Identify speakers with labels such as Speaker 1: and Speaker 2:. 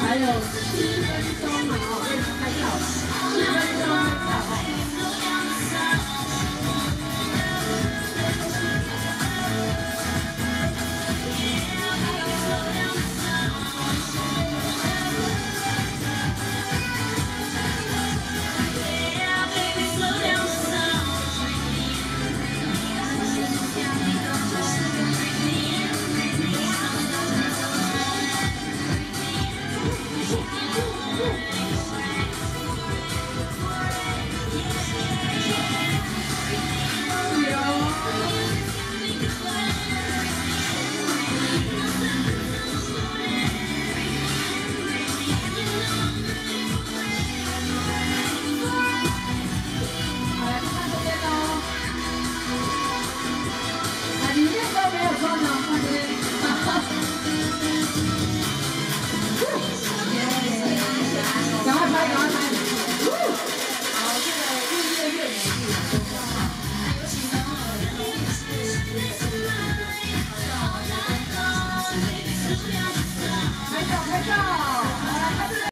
Speaker 1: 还有，这个是中国，还有。めっちゃお願いします。